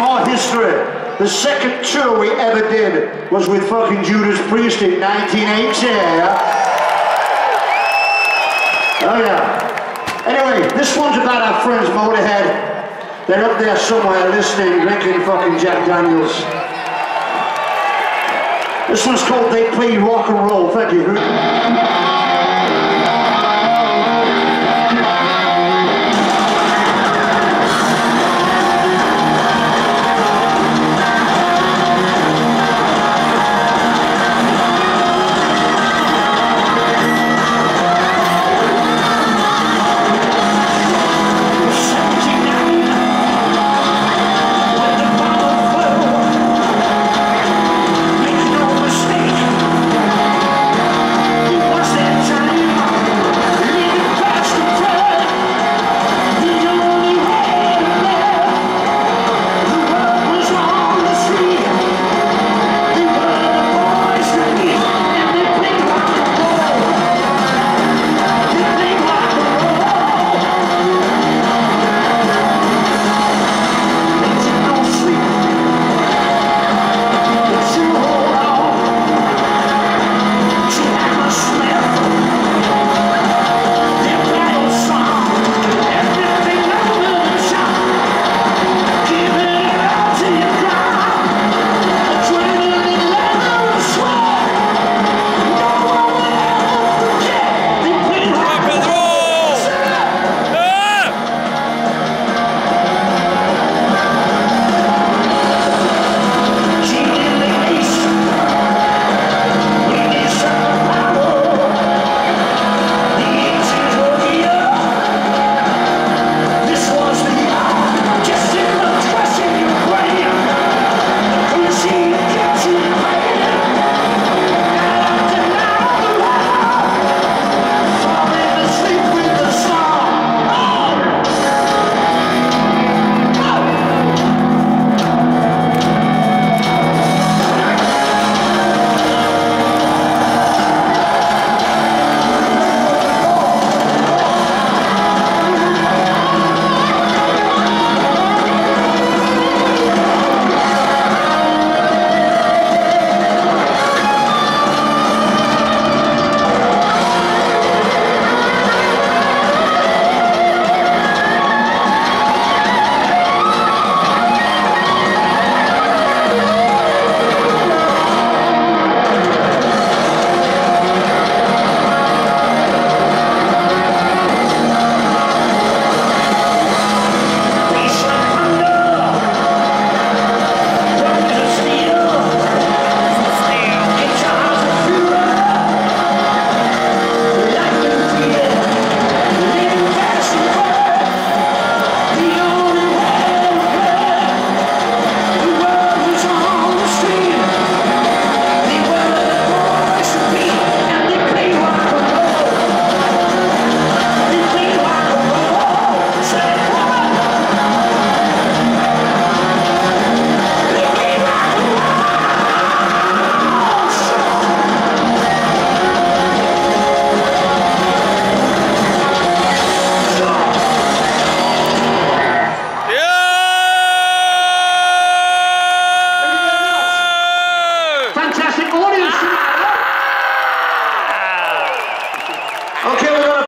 our history. The second tour we ever did was with fucking Judas Priest in 1980. Oh yeah. Anyway, this one's about our friends Motorhead. They're up there somewhere listening, drinking fucking Jack Daniels. This one's called They Play Rock and Roll. Thank you.